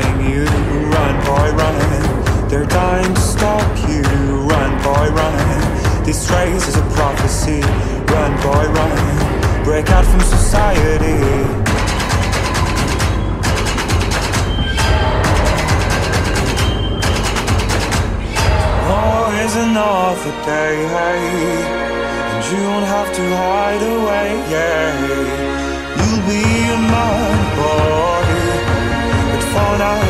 time, you run, boy, They're dying to stop you, run, boy, run. This race is a prophecy, run, boy, run. Break out from society. War is another day And you don't have to hide away yeah. You'll be mine when I